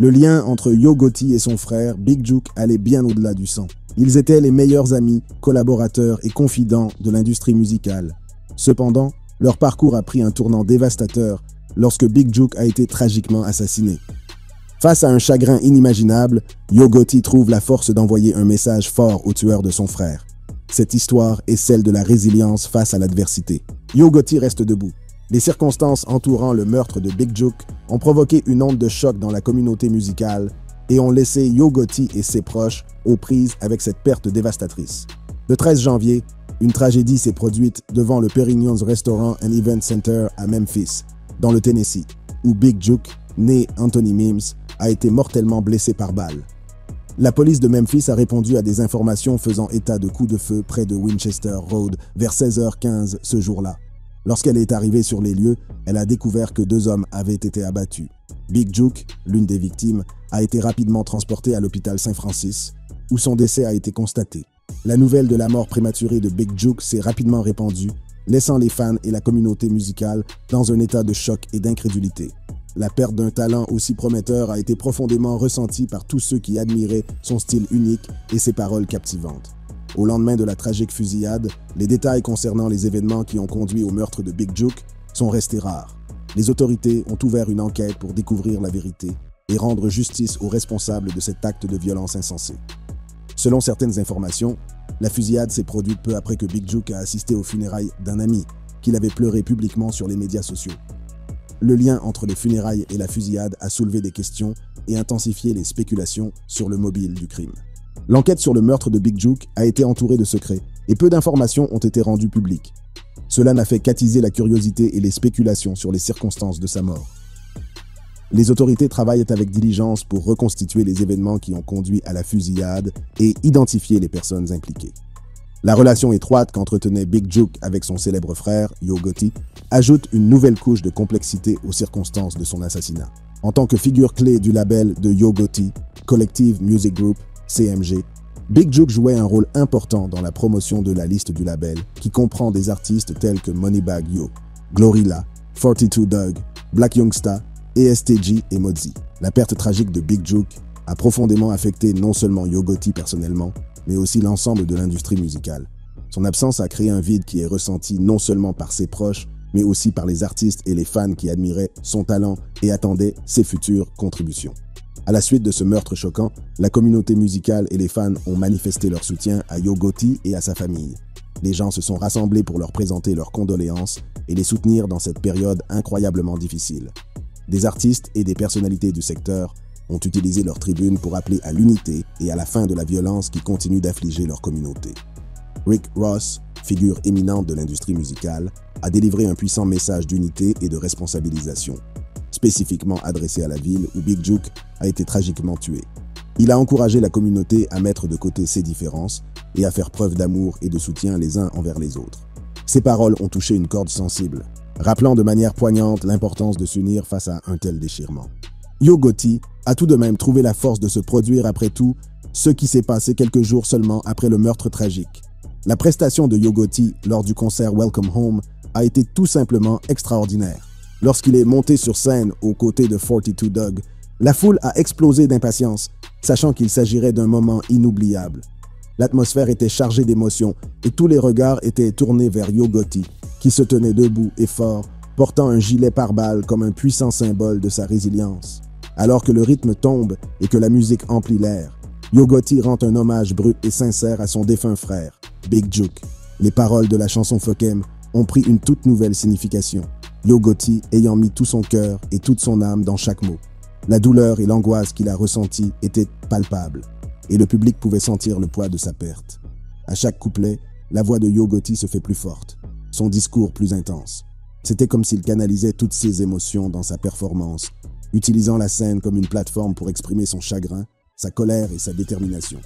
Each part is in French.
Le lien entre Yo Gotti et son frère, Big Juke, allait bien au-delà du sang. Ils étaient les meilleurs amis, collaborateurs et confidents de l'industrie musicale. Cependant, leur parcours a pris un tournant dévastateur lorsque Big Juke a été tragiquement assassiné. Face à un chagrin inimaginable, Yo Gotti trouve la force d'envoyer un message fort au tueur de son frère. Cette histoire est celle de la résilience face à l'adversité. Yo Gotti reste debout. Les circonstances entourant le meurtre de Big Juke ont provoqué une onde de choc dans la communauté musicale et ont laissé Yo Gotti et ses proches aux prises avec cette perte dévastatrice. Le 13 janvier, une tragédie s'est produite devant le Perignon's Restaurant and Event Center à Memphis, dans le Tennessee, où Big Juke, né Anthony Mims, a été mortellement blessé par balle. La police de Memphis a répondu à des informations faisant état de coups de feu près de Winchester Road vers 16h15 ce jour-là. Lorsqu'elle est arrivée sur les lieux, elle a découvert que deux hommes avaient été abattus. Big Juke, l'une des victimes, a été rapidement transporté à l'hôpital Saint-Francis, où son décès a été constaté. La nouvelle de la mort prématurée de Big Juke s'est rapidement répandue, laissant les fans et la communauté musicale dans un état de choc et d'incrédulité. La perte d'un talent aussi prometteur a été profondément ressentie par tous ceux qui admiraient son style unique et ses paroles captivantes. Au lendemain de la tragique fusillade, les détails concernant les événements qui ont conduit au meurtre de Big Juke sont restés rares. Les autorités ont ouvert une enquête pour découvrir la vérité et rendre justice aux responsables de cet acte de violence insensé. Selon certaines informations, la fusillade s'est produite peu après que Big Juke a assisté aux funérailles d'un ami qu'il avait pleuré publiquement sur les médias sociaux. Le lien entre les funérailles et la fusillade a soulevé des questions et intensifié les spéculations sur le mobile du crime. L'enquête sur le meurtre de Big Juke a été entourée de secrets et peu d'informations ont été rendues publiques. Cela n'a fait qu'attiser la curiosité et les spéculations sur les circonstances de sa mort. Les autorités travaillent avec diligence pour reconstituer les événements qui ont conduit à la fusillade et identifier les personnes impliquées. La relation étroite qu'entretenait Big Juke avec son célèbre frère, Yo Gotti, ajoute une nouvelle couche de complexité aux circonstances de son assassinat. En tant que figure clé du label de Yo Gotti, Collective Music Group, CMG, Big Juke jouait un rôle important dans la promotion de la liste du label, qui comprend des artistes tels que Moneybag Yo, Glorilla, 42 Dog, Black Youngsta, ESTG et Mozzie. La perte tragique de Big Juke a profondément affecté non seulement Yo Gotti personnellement, mais aussi l'ensemble de l'industrie musicale. Son absence a créé un vide qui est ressenti non seulement par ses proches, mais aussi par les artistes et les fans qui admiraient son talent et attendaient ses futures contributions. À la suite de ce meurtre choquant, la communauté musicale et les fans ont manifesté leur soutien à Yo Gotti et à sa famille. Les gens se sont rassemblés pour leur présenter leurs condoléances et les soutenir dans cette période incroyablement difficile. Des artistes et des personnalités du secteur ont utilisé leur tribune pour appeler à l'unité et à la fin de la violence qui continue d'affliger leur communauté. Rick Ross, figure éminente de l'industrie musicale, a délivré un puissant message d'unité et de responsabilisation spécifiquement adressé à la ville où Big Juke a été tragiquement tué. Il a encouragé la communauté à mettre de côté ses différences et à faire preuve d'amour et de soutien les uns envers les autres. Ses paroles ont touché une corde sensible, rappelant de manière poignante l'importance de s'unir face à un tel déchirement. Yo Gotti a tout de même trouvé la force de se produire après tout ce qui s'est passé quelques jours seulement après le meurtre tragique. La prestation de Yo Gotti lors du concert Welcome Home a été tout simplement extraordinaire. Lorsqu'il est monté sur scène aux côtés de 42 Dog, la foule a explosé d'impatience, sachant qu'il s'agirait d'un moment inoubliable. L'atmosphère était chargée d'émotions et tous les regards étaient tournés vers Yo Gotti, qui se tenait debout et fort, portant un gilet pare-balles comme un puissant symbole de sa résilience. Alors que le rythme tombe et que la musique emplit l'air, Yo Gotti rend un hommage brut et sincère à son défunt frère, Big Juke. Les paroles de la chanson Fokem ont pris une toute nouvelle signification. Yo Gotti ayant mis tout son cœur et toute son âme dans chaque mot. La douleur et l'angoisse qu'il a ressentie étaient palpables, et le public pouvait sentir le poids de sa perte. À chaque couplet, la voix de Yo Gotti se fait plus forte, son discours plus intense. C'était comme s'il canalisait toutes ses émotions dans sa performance, utilisant la scène comme une plateforme pour exprimer son chagrin, sa colère et sa détermination.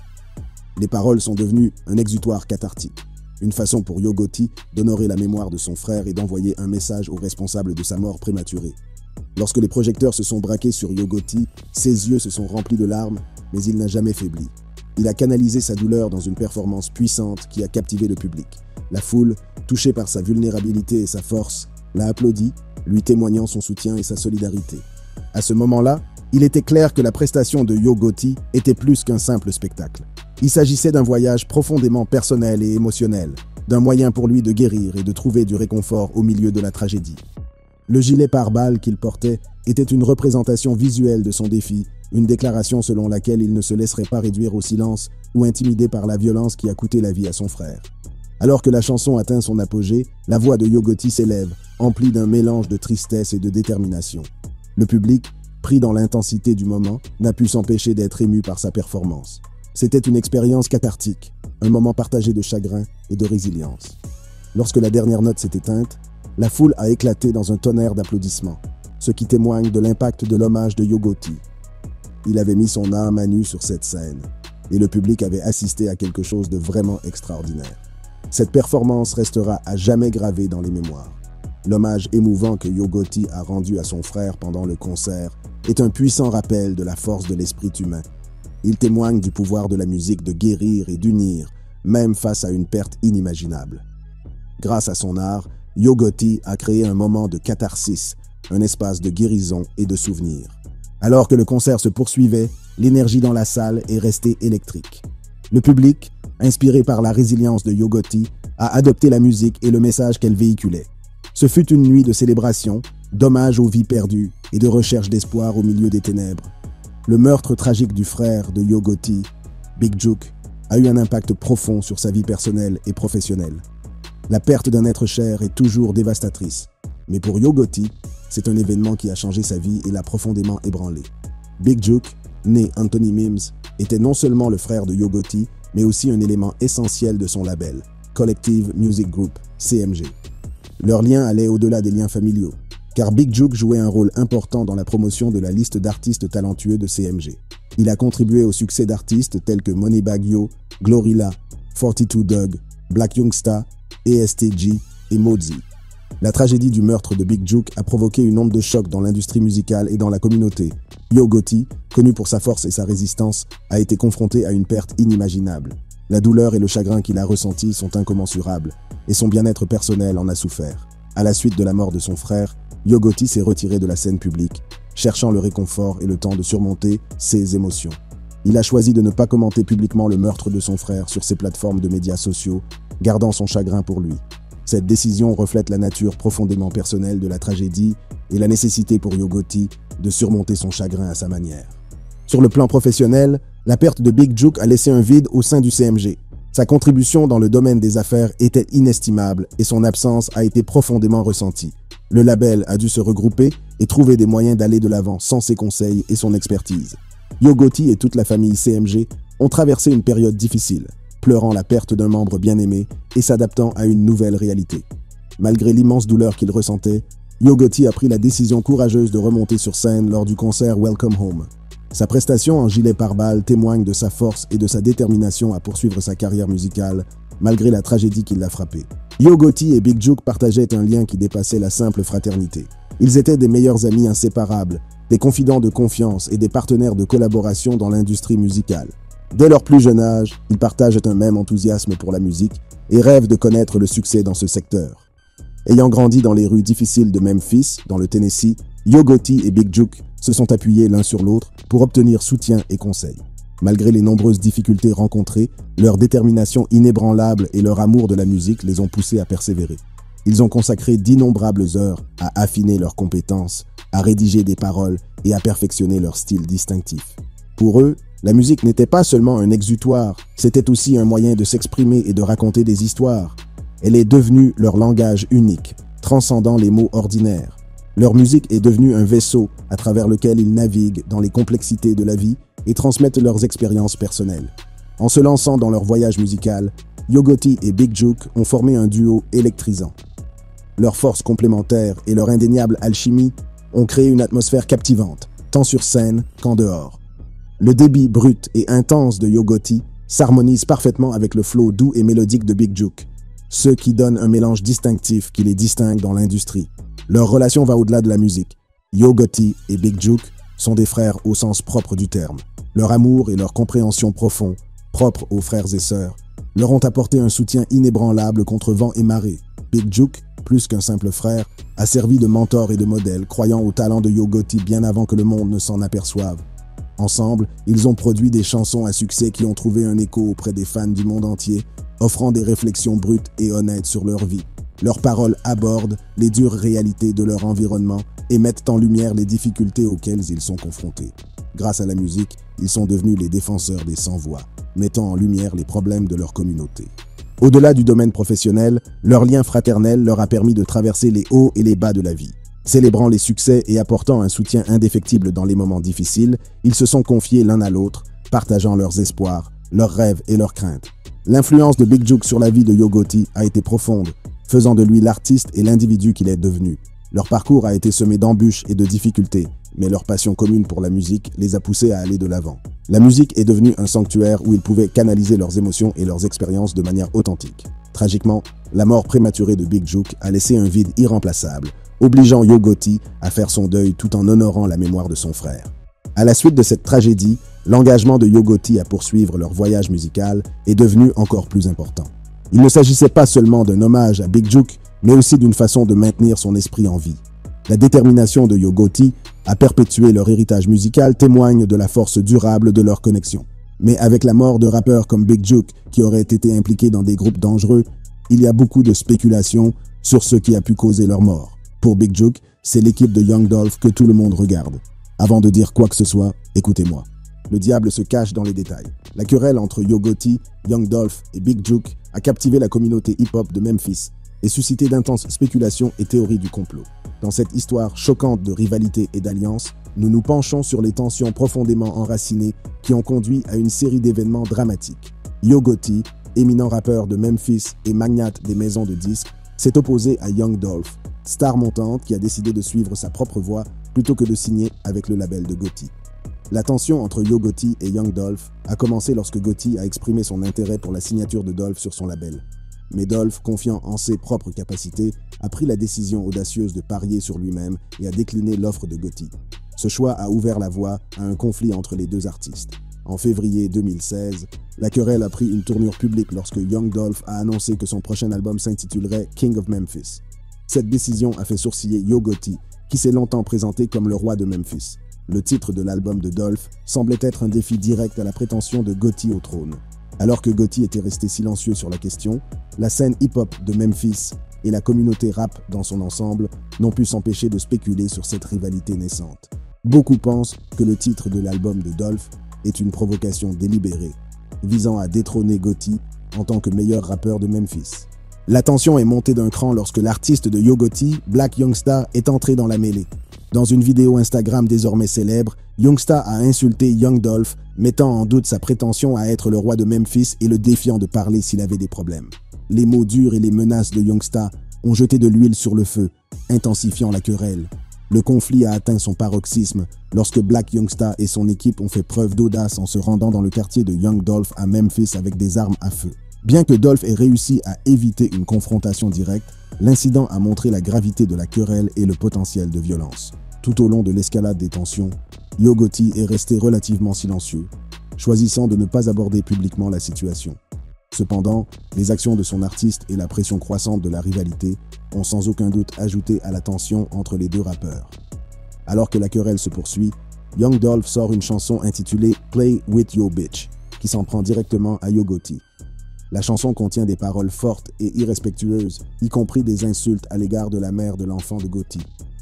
Les paroles sont devenues un exutoire cathartique une façon pour Yogoti d'honorer la mémoire de son frère et d'envoyer un message aux responsables de sa mort prématurée. Lorsque les projecteurs se sont braqués sur Yogoti, ses yeux se sont remplis de larmes, mais il n'a jamais faibli. Il a canalisé sa douleur dans une performance puissante qui a captivé le public. La foule, touchée par sa vulnérabilité et sa force, l'a applaudi, lui témoignant son soutien et sa solidarité. À ce moment-là, il était clair que la prestation de Yo Gotti était plus qu'un simple spectacle. Il s'agissait d'un voyage profondément personnel et émotionnel, d'un moyen pour lui de guérir et de trouver du réconfort au milieu de la tragédie. Le gilet pare-balles qu'il portait était une représentation visuelle de son défi, une déclaration selon laquelle il ne se laisserait pas réduire au silence ou intimider par la violence qui a coûté la vie à son frère. Alors que la chanson atteint son apogée, la voix de Yogoti s'élève, emplie d'un mélange de tristesse et de détermination. Le public, pris dans l'intensité du moment, n'a pu s'empêcher d'être ému par sa performance. C'était une expérience cathartique, un moment partagé de chagrin et de résilience. Lorsque la dernière note s'est éteinte, la foule a éclaté dans un tonnerre d'applaudissements, ce qui témoigne de l'impact de l'hommage de Yogoti. Il avait mis son âme à nu sur cette scène, et le public avait assisté à quelque chose de vraiment extraordinaire. Cette performance restera à jamais gravée dans les mémoires. L'hommage émouvant que Yogoti a rendu à son frère pendant le concert est un puissant rappel de la force de l'esprit humain. Il témoigne du pouvoir de la musique de guérir et d'unir, même face à une perte inimaginable. Grâce à son art, Yogoti a créé un moment de catharsis, un espace de guérison et de souvenir. Alors que le concert se poursuivait, l'énergie dans la salle est restée électrique. Le public, inspiré par la résilience de Yogoti, a adopté la musique et le message qu'elle véhiculait. Ce fut une nuit de célébration, d'hommage aux vies perdues et de recherche d'espoir au milieu des ténèbres. Le meurtre tragique du frère de Yogoti, Big Juke, a eu un impact profond sur sa vie personnelle et professionnelle. La perte d'un être cher est toujours dévastatrice. Mais pour Yogoti, c'est un événement qui a changé sa vie et l'a profondément ébranlé. Big Juke, né Anthony Mims, était non seulement le frère de Yogoti, mais aussi un élément essentiel de son label, Collective Music Group, CMG. Leur lien allait au-delà des liens familiaux, car Big Juke jouait un rôle important dans la promotion de la liste d'artistes talentueux de CMG. Il a contribué au succès d'artistes tels que Moneybag Yo, Glorilla, 42 Dog, Black Youngsta ESTG et Mozi. La tragédie du meurtre de Big Juke a provoqué une onde de choc dans l'industrie musicale et dans la communauté. Yo Gotti, connu pour sa force et sa résistance, a été confronté à une perte inimaginable. La douleur et le chagrin qu'il a ressenti sont incommensurables, et son bien-être personnel en a souffert. À la suite de la mort de son frère, Yo Gotti s'est retiré de la scène publique, cherchant le réconfort et le temps de surmonter ses émotions. Il a choisi de ne pas commenter publiquement le meurtre de son frère sur ses plateformes de médias sociaux gardant son chagrin pour lui. Cette décision reflète la nature profondément personnelle de la tragédie et la nécessité pour Yogoti de surmonter son chagrin à sa manière. Sur le plan professionnel, la perte de Big Juke a laissé un vide au sein du CMG. Sa contribution dans le domaine des affaires était inestimable et son absence a été profondément ressentie. Le label a dû se regrouper et trouver des moyens d'aller de l'avant sans ses conseils et son expertise. Yogoti et toute la famille CMG ont traversé une période difficile pleurant la perte d'un membre bien-aimé et s'adaptant à une nouvelle réalité. Malgré l'immense douleur qu'il ressentait, Yogoti a pris la décision courageuse de remonter sur scène lors du concert Welcome Home. Sa prestation en gilet pare-balles témoigne de sa force et de sa détermination à poursuivre sa carrière musicale, malgré la tragédie qui l'a frappé. Yogoti et Big Juke partageaient un lien qui dépassait la simple fraternité. Ils étaient des meilleurs amis inséparables, des confidents de confiance et des partenaires de collaboration dans l'industrie musicale. Dès leur plus jeune âge, ils partagent un même enthousiasme pour la musique et rêvent de connaître le succès dans ce secteur. Ayant grandi dans les rues difficiles de Memphis, dans le Tennessee, Yogoti et Big Juke se sont appuyés l'un sur l'autre pour obtenir soutien et conseils. Malgré les nombreuses difficultés rencontrées, leur détermination inébranlable et leur amour de la musique les ont poussés à persévérer. Ils ont consacré d'innombrables heures à affiner leurs compétences, à rédiger des paroles et à perfectionner leur style distinctif. Pour eux, la musique n'était pas seulement un exutoire, c'était aussi un moyen de s'exprimer et de raconter des histoires. Elle est devenue leur langage unique, transcendant les mots ordinaires. Leur musique est devenue un vaisseau à travers lequel ils naviguent dans les complexités de la vie et transmettent leurs expériences personnelles. En se lançant dans leur voyage musical, Yogoti et Big Juke ont formé un duo électrisant. Leurs forces complémentaires et leur indéniable alchimie ont créé une atmosphère captivante, tant sur scène qu'en dehors. Le débit brut et intense de Yogoti s'harmonise parfaitement avec le flow doux et mélodique de Big Juke, ce qui donne un mélange distinctif qui les distingue dans l'industrie. Leur relation va au-delà de la musique. Yogoti et Big Juke sont des frères au sens propre du terme. Leur amour et leur compréhension profond, propres aux frères et sœurs, leur ont apporté un soutien inébranlable contre vent et marée. Big Juke plus qu'un simple frère, a servi de mentor et de modèle, croyant au talent de Yo Gotti bien avant que le monde ne s'en aperçoive. Ensemble, ils ont produit des chansons à succès qui ont trouvé un écho auprès des fans du monde entier, offrant des réflexions brutes et honnêtes sur leur vie. Leurs paroles abordent les dures réalités de leur environnement et mettent en lumière les difficultés auxquelles ils sont confrontés. Grâce à la musique, ils sont devenus les défenseurs des sans-voix, mettant en lumière les problèmes de leur communauté. Au-delà du domaine professionnel, leur lien fraternel leur a permis de traverser les hauts et les bas de la vie. Célébrant les succès et apportant un soutien indéfectible dans les moments difficiles, ils se sont confiés l'un à l'autre, partageant leurs espoirs, leurs rêves et leurs craintes. L'influence de Big Juke sur la vie de Yogoti a été profonde, faisant de lui l'artiste et l'individu qu'il est devenu. Leur parcours a été semé d'embûches et de difficultés, mais leur passion commune pour la musique les a poussés à aller de l'avant. La musique est devenue un sanctuaire où ils pouvaient canaliser leurs émotions et leurs expériences de manière authentique. Tragiquement, la mort prématurée de Big Juke a laissé un vide irremplaçable, obligeant Yogoti à faire son deuil tout en honorant la mémoire de son frère. À la suite de cette tragédie, l'engagement de Yogoti à poursuivre leur voyage musical est devenu encore plus important. Il ne s'agissait pas seulement d'un hommage à Big Juke, mais aussi d'une façon de maintenir son esprit en vie. La détermination de Yogoti à perpétuer leur héritage musical témoigne de la force durable de leur connexion. Mais avec la mort de rappeurs comme Big Juke, qui auraient été impliqués dans des groupes dangereux, il y a beaucoup de spéculations sur ce qui a pu causer leur mort. Pour Big Juke, c'est l'équipe de Young Dolph que tout le monde regarde. Avant de dire quoi que ce soit, écoutez-moi. Le diable se cache dans les détails. La querelle entre Yogoti, Young Dolph et Big Juke a captivé la communauté hip-hop de Memphis et suscité d'intenses spéculations et théories du complot. Dans cette histoire choquante de rivalité et d'alliance, nous nous penchons sur les tensions profondément enracinées qui ont conduit à une série d'événements dramatiques. Yogoti, éminent rappeur de Memphis et magnate des maisons de disques, s'est opposé à Young Dolph, star montante qui a décidé de suivre sa propre voie plutôt que de signer avec le label de Gotti. La tension entre Yo Gotti et Young Dolph a commencé lorsque Gotti a exprimé son intérêt pour la signature de Dolph sur son label. Mais Dolph, confiant en ses propres capacités, a pris la décision audacieuse de parier sur lui-même et a décliné l'offre de Gotti. Ce choix a ouvert la voie à un conflit entre les deux artistes. En février 2016, la querelle a pris une tournure publique lorsque Young Dolph a annoncé que son prochain album s'intitulerait King of Memphis. Cette décision a fait sourciller Yo Gotti, qui s'est longtemps présenté comme le roi de Memphis. Le titre de l'album de Dolph semblait être un défi direct à la prétention de Gotti au trône. Alors que Gotti était resté silencieux sur la question, la scène hip-hop de Memphis et la communauté rap dans son ensemble n'ont pu s'empêcher de spéculer sur cette rivalité naissante. Beaucoup pensent que le titre de l'album de Dolph est une provocation délibérée, visant à détrôner Gotti en tant que meilleur rappeur de Memphis. La tension est montée d'un cran lorsque l'artiste de Yo Gotti, Black Youngstar, est entré dans la mêlée. Dans une vidéo Instagram désormais célèbre, Youngstar a insulté Young Dolph, mettant en doute sa prétention à être le roi de Memphis et le défiant de parler s'il avait des problèmes. Les mots durs et les menaces de Youngstar ont jeté de l'huile sur le feu, intensifiant la querelle. Le conflit a atteint son paroxysme lorsque Black Youngstar et son équipe ont fait preuve d'audace en se rendant dans le quartier de Young Dolph à Memphis avec des armes à feu. Bien que Dolph ait réussi à éviter une confrontation directe, l'incident a montré la gravité de la querelle et le potentiel de violence. Tout au long de l'escalade des tensions, Yogoti est resté relativement silencieux, choisissant de ne pas aborder publiquement la situation. Cependant, les actions de son artiste et la pression croissante de la rivalité ont sans aucun doute ajouté à la tension entre les deux rappeurs. Alors que la querelle se poursuit, Young Dolph sort une chanson intitulée Play With Your Bitch, qui s'en prend directement à Yogoti. La chanson contient des paroles fortes et irrespectueuses, y compris des insultes à l'égard de la mère de l'enfant de Gotti.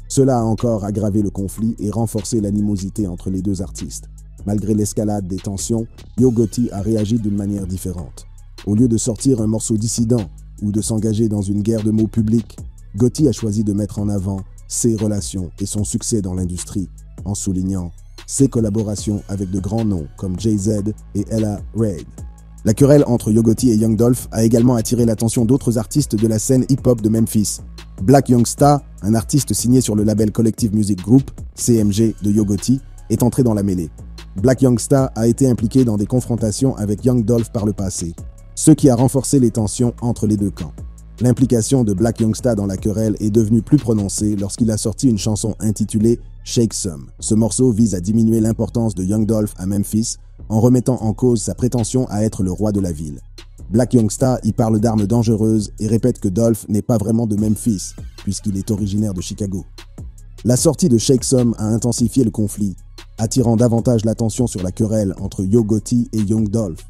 Cela a encore aggravé le conflit et renforcé l'animosité entre les deux artistes. Malgré l'escalade des tensions, Yogoti a réagi d'une manière différente. Au lieu de sortir un morceau dissident ou de s'engager dans une guerre de mots publics, Gotti a choisi de mettre en avant ses relations et son succès dans l'industrie, en soulignant ses collaborations avec de grands noms comme Jay-Z et Ella Reid. La querelle entre Yogoti et Young Dolph a également attiré l'attention d'autres artistes de la scène hip-hop de Memphis. Black Youngstar, un artiste signé sur le label Collective Music Group, CMG de Yogoti, est entré dans la mêlée. Black Youngstar a été impliqué dans des confrontations avec Young Dolph par le passé, ce qui a renforcé les tensions entre les deux camps. L'implication de Black Youngstar dans la querelle est devenue plus prononcée lorsqu'il a sorti une chanson intitulée Shake Some. Ce morceau vise à diminuer l'importance de Young Dolph à Memphis en remettant en cause sa prétention à être le roi de la ville. Black Youngsta y parle d'armes dangereuses et répète que Dolph n'est pas vraiment de Memphis, puisqu'il est originaire de Chicago. La sortie de Shake Some a intensifié le conflit, attirant davantage l'attention sur la querelle entre Yo Gotti et Young Dolph.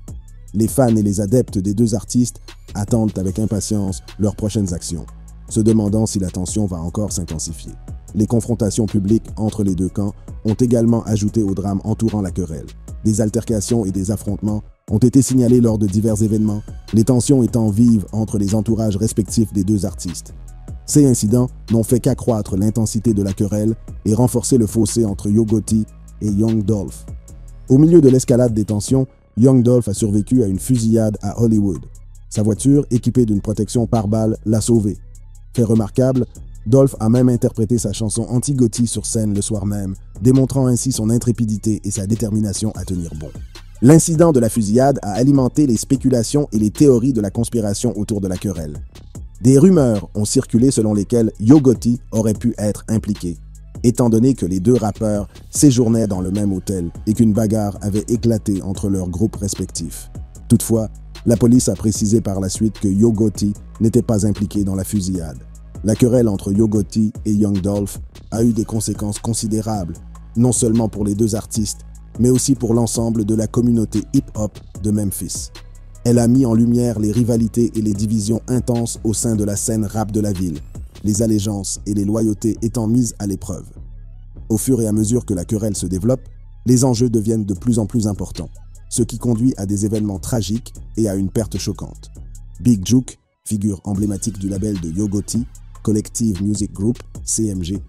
Les fans et les adeptes des deux artistes attendent avec impatience leurs prochaines actions, se demandant si la tension va encore s'intensifier. Les confrontations publiques entre les deux camps ont également ajouté au drame entourant la querelle. Des altercations et des affrontements ont été signalés lors de divers événements, les tensions étant vives entre les entourages respectifs des deux artistes. Ces incidents n'ont fait qu'accroître l'intensité de la querelle et renforcer le fossé entre Yogoti et Young Dolph. Au milieu de l'escalade des tensions, Young Dolph a survécu à une fusillade à Hollywood. Sa voiture, équipée d'une protection par balle, l'a sauvé. Fait remarquable, Dolph a même interprété sa chanson anti-Gotti sur scène le soir même, démontrant ainsi son intrépidité et sa détermination à tenir bon. L'incident de la fusillade a alimenté les spéculations et les théories de la conspiration autour de la querelle. Des rumeurs ont circulé selon lesquelles Yogoti aurait pu être impliqué, étant donné que les deux rappeurs séjournaient dans le même hôtel et qu'une bagarre avait éclaté entre leurs groupes respectifs. Toutefois, la police a précisé par la suite que Yogoti n'était pas impliqué dans la fusillade. La querelle entre Yogoti et Young Dolph a eu des conséquences considérables, non seulement pour les deux artistes, mais aussi pour l'ensemble de la communauté hip-hop de Memphis. Elle a mis en lumière les rivalités et les divisions intenses au sein de la scène rap de la ville, les allégeances et les loyautés étant mises à l'épreuve. Au fur et à mesure que la querelle se développe, les enjeux deviennent de plus en plus importants, ce qui conduit à des événements tragiques et à une perte choquante. Big Juke, figure emblématique du label de Yogoti, Collective Music Group, CMG,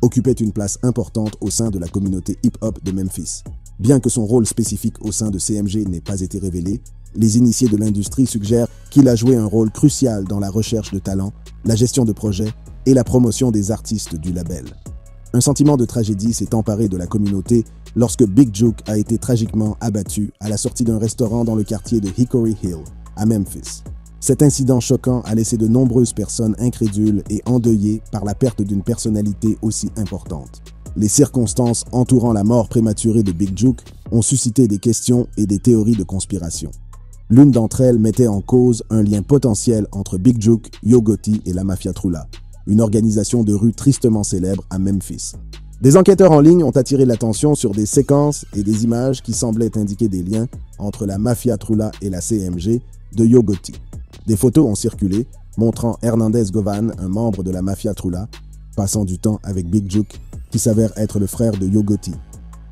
occupait une place importante au sein de la communauté hip-hop de Memphis. Bien que son rôle spécifique au sein de CMG n'ait pas été révélé, les initiés de l'industrie suggèrent qu'il a joué un rôle crucial dans la recherche de talents, la gestion de projets et la promotion des artistes du label. Un sentiment de tragédie s'est emparé de la communauté lorsque Big Juke a été tragiquement abattu à la sortie d'un restaurant dans le quartier de Hickory Hill, à Memphis. Cet incident choquant a laissé de nombreuses personnes incrédules et endeuillées par la perte d'une personnalité aussi importante. Les circonstances entourant la mort prématurée de Big Juke ont suscité des questions et des théories de conspiration. L'une d'entre elles mettait en cause un lien potentiel entre Big Juke, Yogoti et la Mafia Trula, une organisation de rue tristement célèbre à Memphis. Des enquêteurs en ligne ont attiré l'attention sur des séquences et des images qui semblaient indiquer des liens entre la Mafia Trula et la CMG de Yogoti. Des photos ont circulé montrant Hernandez Govan, un membre de la Mafia Trula, passant du temps avec Big Juke, qui s'avère être le frère de Yogoti.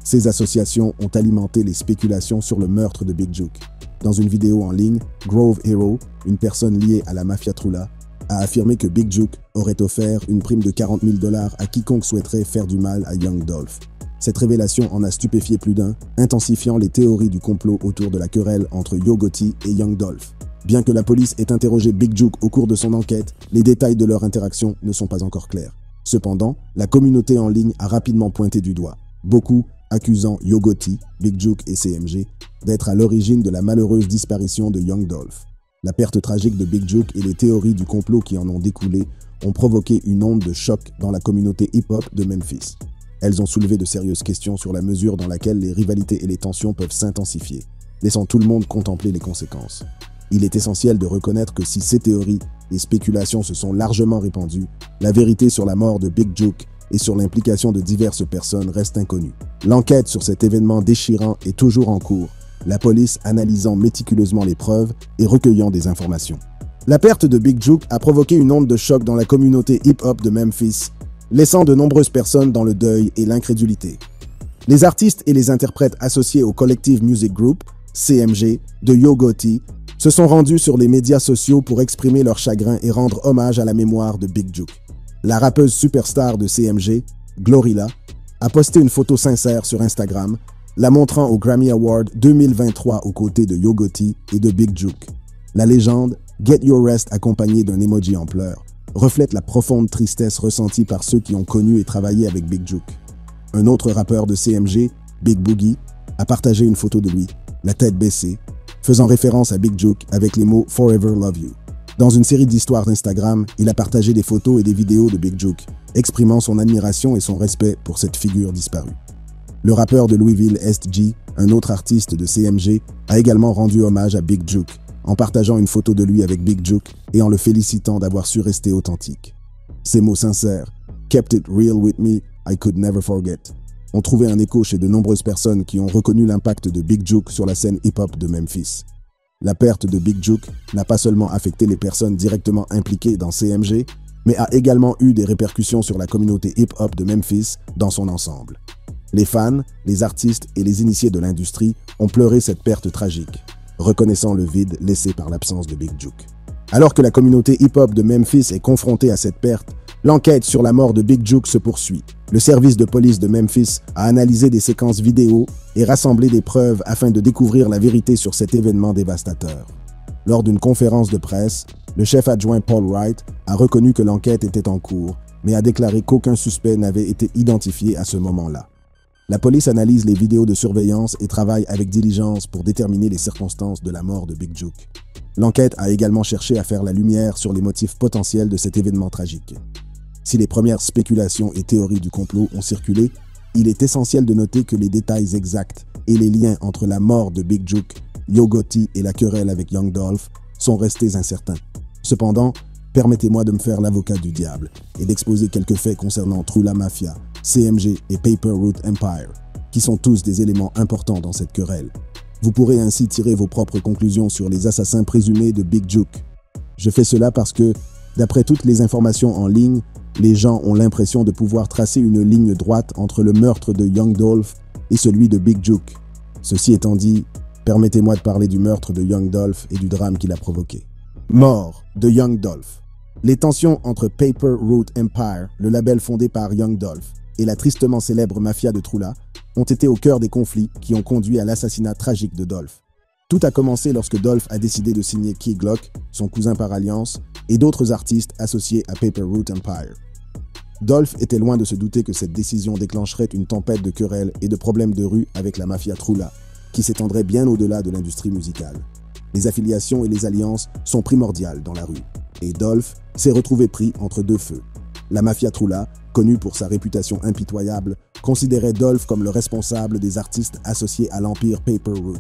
Ces associations ont alimenté les spéculations sur le meurtre de Big Juke. Dans une vidéo en ligne, Grove Hero, une personne liée à la mafia Trula, a affirmé que Big Juke aurait offert une prime de 40 000 dollars à quiconque souhaiterait faire du mal à Young Dolph. Cette révélation en a stupéfié plus d'un, intensifiant les théories du complot autour de la querelle entre Yogoti et Young Dolph. Bien que la police ait interrogé Big Juke au cours de son enquête, les détails de leur interaction ne sont pas encore clairs. Cependant, la communauté en ligne a rapidement pointé du doigt. Beaucoup accusant Yogoti, Big Juke et CMG d'être à l'origine de la malheureuse disparition de Young Dolph. La perte tragique de Big Juke et les théories du complot qui en ont découlé ont provoqué une onde de choc dans la communauté hip-hop de Memphis. Elles ont soulevé de sérieuses questions sur la mesure dans laquelle les rivalités et les tensions peuvent s'intensifier, laissant tout le monde contempler les conséquences. Il est essentiel de reconnaître que si ces théories et spéculations se sont largement répandues, la vérité sur la mort de Big Juke et sur l'implication de diverses personnes reste inconnue. L'enquête sur cet événement déchirant est toujours en cours, la police analysant méticuleusement les preuves et recueillant des informations. La perte de Big Juke a provoqué une onde de choc dans la communauté hip-hop de Memphis, laissant de nombreuses personnes dans le deuil et l'incrédulité. Les artistes et les interprètes associés au Collective Music Group, CMG, de Yogoti, se sont rendus sur les médias sociaux pour exprimer leur chagrin et rendre hommage à la mémoire de Big Juke. La rappeuse superstar de CMG, Glorilla, a posté une photo sincère sur Instagram, la montrant au Grammy Award 2023 aux côtés de Yogoti et de Big Juke. La légende, Get Your Rest accompagnée d'un emoji en pleurs, reflète la profonde tristesse ressentie par ceux qui ont connu et travaillé avec Big Juke. Un autre rappeur de CMG, Big Boogie, a partagé une photo de lui, la tête baissée, faisant référence à Big Juke avec les mots Forever Love You. Dans une série d'histoires d'Instagram, il a partagé des photos et des vidéos de Big Juke, exprimant son admiration et son respect pour cette figure disparue. Le rappeur de Louisville SG, un autre artiste de CMG, a également rendu hommage à Big Juke en partageant une photo de lui avec Big Juke et en le félicitant d'avoir su rester authentique. Ces mots sincères, Kept it real with me, I could never forget, ont trouvé un écho chez de nombreuses personnes qui ont reconnu l'impact de Big Juke sur la scène hip-hop de Memphis. La perte de Big Juke n'a pas seulement affecté les personnes directement impliquées dans CMG, mais a également eu des répercussions sur la communauté hip-hop de Memphis dans son ensemble. Les fans, les artistes et les initiés de l'industrie ont pleuré cette perte tragique, reconnaissant le vide laissé par l'absence de Big Juke. Alors que la communauté hip-hop de Memphis est confrontée à cette perte, l'enquête sur la mort de Big Juke se poursuit. Le service de police de Memphis a analysé des séquences vidéo et rassemblé des preuves afin de découvrir la vérité sur cet événement dévastateur. Lors d'une conférence de presse, le chef adjoint Paul Wright a reconnu que l'enquête était en cours, mais a déclaré qu'aucun suspect n'avait été identifié à ce moment-là. La police analyse les vidéos de surveillance et travaille avec diligence pour déterminer les circonstances de la mort de Big Juke. L'enquête a également cherché à faire la lumière sur les motifs potentiels de cet événement tragique. Si les premières spéculations et théories du complot ont circulé, il est essentiel de noter que les détails exacts et les liens entre la mort de Big Juke, Yogoti et la querelle avec Young Dolph sont restés incertains. Cependant, permettez-moi de me faire l'avocat du diable et d'exposer quelques faits concernant True Mafia, CMG et Paper Root Empire, qui sont tous des éléments importants dans cette querelle. Vous pourrez ainsi tirer vos propres conclusions sur les assassins présumés de Big Juke. Je fais cela parce que, d'après toutes les informations en ligne, les gens ont l'impression de pouvoir tracer une ligne droite entre le meurtre de Young Dolph et celui de Big Juke. Ceci étant dit, permettez-moi de parler du meurtre de Young Dolph et du drame qu'il a provoqué. Mort de Young Dolph. Les tensions entre Paper Root Empire, le label fondé par Young Dolph, et la tristement célèbre mafia de Trula ont été au cœur des conflits qui ont conduit à l'assassinat tragique de Dolph. Tout a commencé lorsque Dolph a décidé de signer Key Glock, son cousin par alliance, et d'autres artistes associés à Paper Root Empire. Dolph était loin de se douter que cette décision déclencherait une tempête de querelles et de problèmes de rue avec la mafia Trula, qui s'étendrait bien au-delà de l'industrie musicale. Les affiliations et les alliances sont primordiales dans la rue, et Dolph s'est retrouvé pris entre deux feux. La mafia Trula, connue pour sa réputation impitoyable, considérait Dolph comme le responsable des artistes associés à l'empire Paper Root.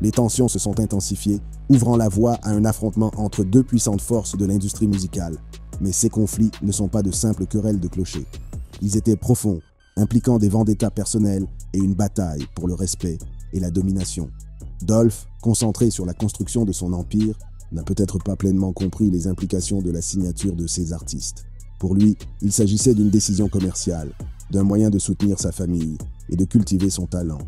Les tensions se sont intensifiées, ouvrant la voie à un affrontement entre deux puissantes forces de l'industrie musicale, mais ces conflits ne sont pas de simples querelles de clochers. Ils étaient profonds, impliquant des vendettas personnels et une bataille pour le respect et la domination. Dolph, concentré sur la construction de son empire, n'a peut-être pas pleinement compris les implications de la signature de ces artistes. Pour lui, il s'agissait d'une décision commerciale, d'un moyen de soutenir sa famille et de cultiver son talent.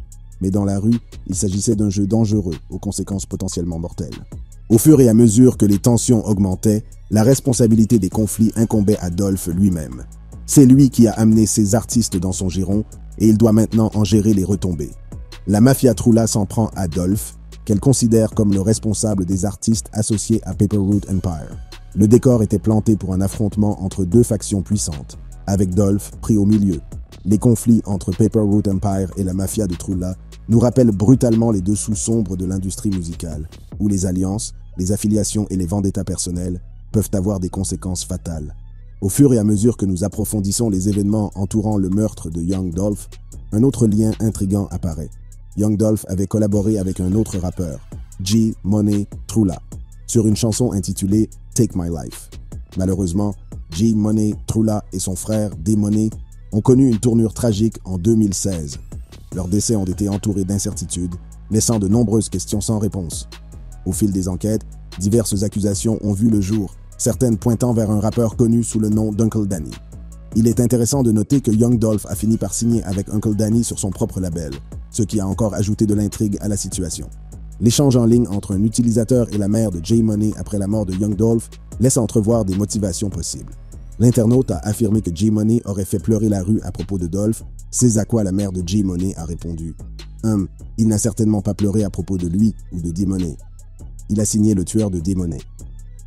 Mais dans la rue, il s'agissait d'un jeu dangereux aux conséquences potentiellement mortelles. Au fur et à mesure que les tensions augmentaient, la responsabilité des conflits incombait à Dolph lui-même. C'est lui qui a amené ces artistes dans son giron et il doit maintenant en gérer les retombées. La mafia Trula s'en prend à Dolph, qu'elle considère comme le responsable des artistes associés à Paper Root Empire. Le décor était planté pour un affrontement entre deux factions puissantes, avec Dolph pris au milieu. Les conflits entre Paper Root Empire et la mafia de Trula nous rappellent brutalement les dessous sombres de l'industrie musicale, où les alliances, les affiliations et les vendettas personnels peuvent avoir des conséquences fatales. Au fur et à mesure que nous approfondissons les événements entourant le meurtre de Young Dolph, un autre lien intrigant apparaît. Young Dolph avait collaboré avec un autre rappeur, G Money Trula, sur une chanson intitulée Take My Life. Malheureusement, G Money Trula et son frère D Money ont connu une tournure tragique en 2016. Leurs décès ont été entourés d'incertitudes, laissant de nombreuses questions sans réponse. Au fil des enquêtes, diverses accusations ont vu le jour, certaines pointant vers un rappeur connu sous le nom d'Uncle Danny. Il est intéressant de noter que Young Dolph a fini par signer avec Uncle Danny sur son propre label, ce qui a encore ajouté de l'intrigue à la situation. L'échange en ligne entre un utilisateur et la mère de Jay Money après la mort de Young Dolph laisse entrevoir des motivations possibles. L'internaute a affirmé que Jay Money aurait fait pleurer la rue à propos de Dolph, c'est à quoi la mère de Jay Money a répondu Hum, il n'a certainement pas pleuré à propos de lui ou de D-Money. Il a signé le tueur de D-Money.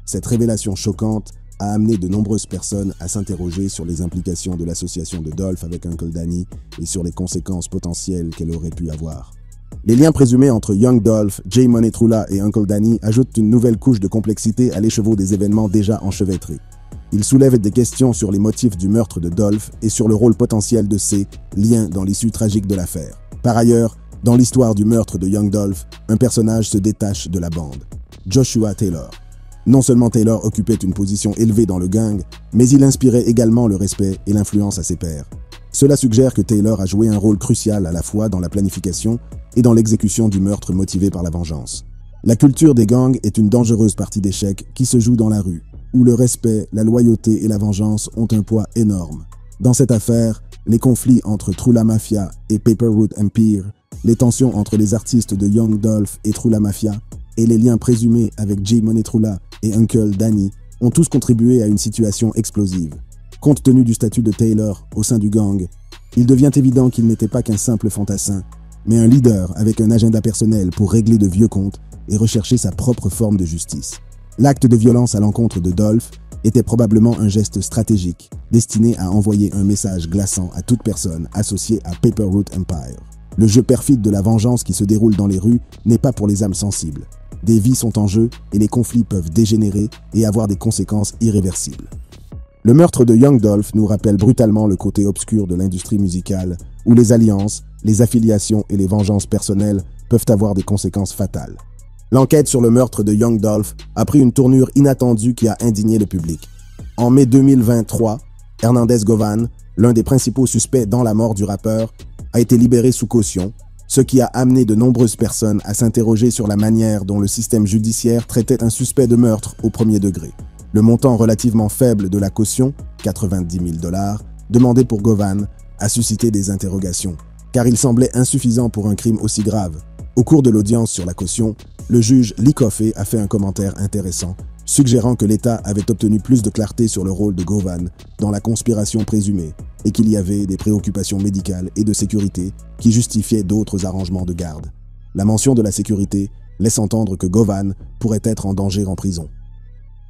Cette révélation choquante a amené de nombreuses personnes à s'interroger sur les implications de l'association de Dolph avec Uncle Danny et sur les conséquences potentielles qu'elle aurait pu avoir. Les liens présumés entre Young Dolph, Jay Money Trula et Uncle Danny ajoutent une nouvelle couche de complexité à l'écheveau des événements déjà enchevêtrés. Ils soulèvent des questions sur les motifs du meurtre de Dolph et sur le rôle potentiel de ces liens dans l'issue tragique de l'affaire. Par ailleurs, dans l'histoire du meurtre de Young Dolph, un personnage se détache de la bande. Joshua Taylor. Non seulement Taylor occupait une position élevée dans le gang, mais il inspirait également le respect et l'influence à ses pairs. Cela suggère que Taylor a joué un rôle crucial à la fois dans la planification et dans l'exécution du meurtre motivé par la vengeance. La culture des gangs est une dangereuse partie d'échecs qui se joue dans la rue, où le respect, la loyauté et la vengeance ont un poids énorme. Dans cette affaire, les conflits entre Trula Mafia et Paperroot Empire, les tensions entre les artistes de Young Dolph et Trula Mafia, et les liens présumés avec J. Monetrula et Uncle Danny ont tous contribué à une situation explosive. Compte tenu du statut de Taylor au sein du gang, il devient évident qu'il n'était pas qu'un simple fantassin, mais un leader avec un agenda personnel pour régler de vieux comptes et rechercher sa propre forme de justice. L'acte de violence à l'encontre de Dolph était probablement un geste stratégique destiné à envoyer un message glaçant à toute personne associée à Paperroot Empire. Le jeu perfide de la vengeance qui se déroule dans les rues n'est pas pour les âmes sensibles. Des vies sont en jeu et les conflits peuvent dégénérer et avoir des conséquences irréversibles. Le meurtre de Young Dolph nous rappelle brutalement le côté obscur de l'industrie musicale, où les alliances, les affiliations et les vengeances personnelles peuvent avoir des conséquences fatales. L'enquête sur le meurtre de Young Dolph a pris une tournure inattendue qui a indigné le public. En mai 2023, Hernandez Govan, l'un des principaux suspects dans la mort du rappeur, a été libéré sous caution, ce qui a amené de nombreuses personnes à s'interroger sur la manière dont le système judiciaire traitait un suspect de meurtre au premier degré. Le montant relativement faible de la caution, 90 000 dollars, demandé pour Govan, a suscité des interrogations, car il semblait insuffisant pour un crime aussi grave. Au cours de l'audience sur la caution, le juge Lee a fait un commentaire intéressant, suggérant que l'État avait obtenu plus de clarté sur le rôle de Govan dans la conspiration présumée et qu'il y avait des préoccupations médicales et de sécurité qui justifiaient d'autres arrangements de garde. La mention de la sécurité laisse entendre que Govan pourrait être en danger en prison.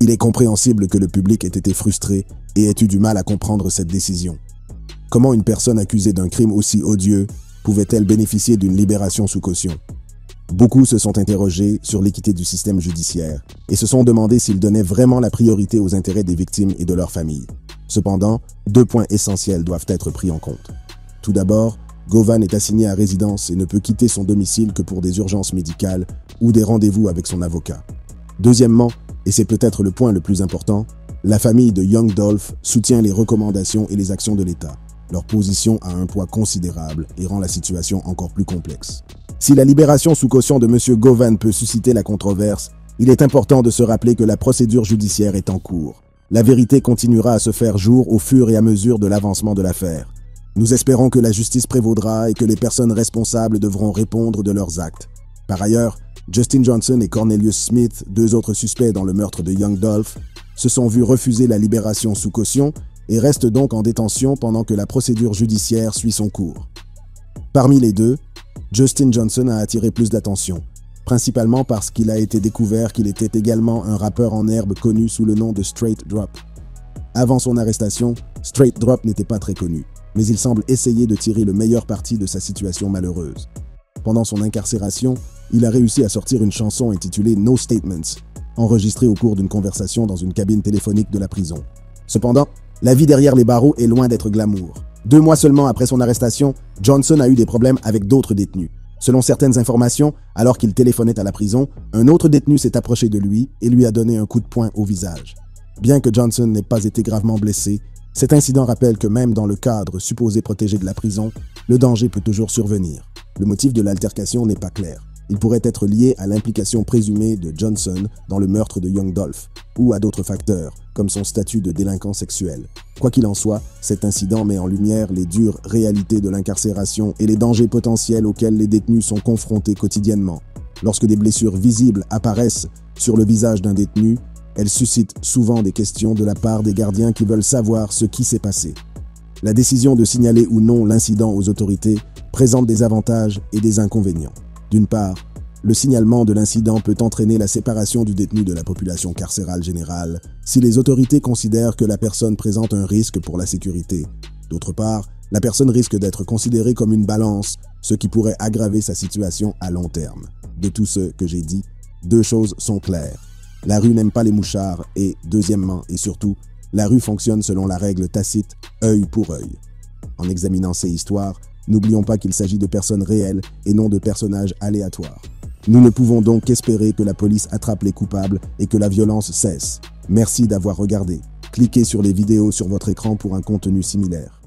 Il est compréhensible que le public ait été frustré et ait eu du mal à comprendre cette décision. Comment une personne accusée d'un crime aussi odieux pouvait-elle bénéficier d'une libération sous caution? Beaucoup se sont interrogés sur l'équité du système judiciaire et se sont demandé s'il donnait vraiment la priorité aux intérêts des victimes et de leurs familles. Cependant, deux points essentiels doivent être pris en compte. Tout d'abord, Govan est assigné à résidence et ne peut quitter son domicile que pour des urgences médicales ou des rendez-vous avec son avocat. Deuxièmement, et c'est peut-être le point le plus important, la famille de Young Dolph soutient les recommandations et les actions de l'État. Leur position a un poids considérable et rend la situation encore plus complexe. Si la libération sous caution de M. Govan peut susciter la controverse, il est important de se rappeler que la procédure judiciaire est en cours. La vérité continuera à se faire jour au fur et à mesure de l'avancement de l'affaire. Nous espérons que la justice prévaudra et que les personnes responsables devront répondre de leurs actes. Par ailleurs, Justin Johnson et Cornelius Smith, deux autres suspects dans le meurtre de Young Dolph, se sont vus refuser la libération sous caution et restent donc en détention pendant que la procédure judiciaire suit son cours. Parmi les deux, Justin Johnson a attiré plus d'attention, principalement parce qu'il a été découvert qu'il était également un rappeur en herbe connu sous le nom de Straight Drop. Avant son arrestation, Straight Drop n'était pas très connu, mais il semble essayer de tirer le meilleur parti de sa situation malheureuse. Pendant son incarcération, il a réussi à sortir une chanson intitulée No Statements, enregistrée au cours d'une conversation dans une cabine téléphonique de la prison. Cependant, la vie derrière les barreaux est loin d'être glamour. Deux mois seulement après son arrestation, Johnson a eu des problèmes avec d'autres détenus. Selon certaines informations, alors qu'il téléphonait à la prison, un autre détenu s'est approché de lui et lui a donné un coup de poing au visage. Bien que Johnson n'ait pas été gravement blessé, cet incident rappelle que même dans le cadre supposé protégé de la prison, le danger peut toujours survenir. Le motif de l'altercation n'est pas clair. Il pourrait être lié à l'implication présumée de Johnson dans le meurtre de Young Dolph, ou à d'autres facteurs, comme son statut de délinquant sexuel. Quoi qu'il en soit, cet incident met en lumière les dures réalités de l'incarcération et les dangers potentiels auxquels les détenus sont confrontés quotidiennement. Lorsque des blessures visibles apparaissent sur le visage d'un détenu, elles suscitent souvent des questions de la part des gardiens qui veulent savoir ce qui s'est passé. La décision de signaler ou non l'incident aux autorités présente des avantages et des inconvénients. D'une part, le signalement de l'incident peut entraîner la séparation du détenu de la population carcérale générale si les autorités considèrent que la personne présente un risque pour la sécurité. D'autre part, la personne risque d'être considérée comme une balance, ce qui pourrait aggraver sa situation à long terme. De tout ce que j'ai dit, deux choses sont claires. La rue n'aime pas les mouchards et, deuxièmement et surtout, la rue fonctionne selon la règle tacite œil pour œil. En examinant ces histoires, n'oublions pas qu'il s'agit de personnes réelles et non de personnages aléatoires. Nous ne pouvons donc qu'espérer que la police attrape les coupables et que la violence cesse. Merci d'avoir regardé. Cliquez sur les vidéos sur votre écran pour un contenu similaire.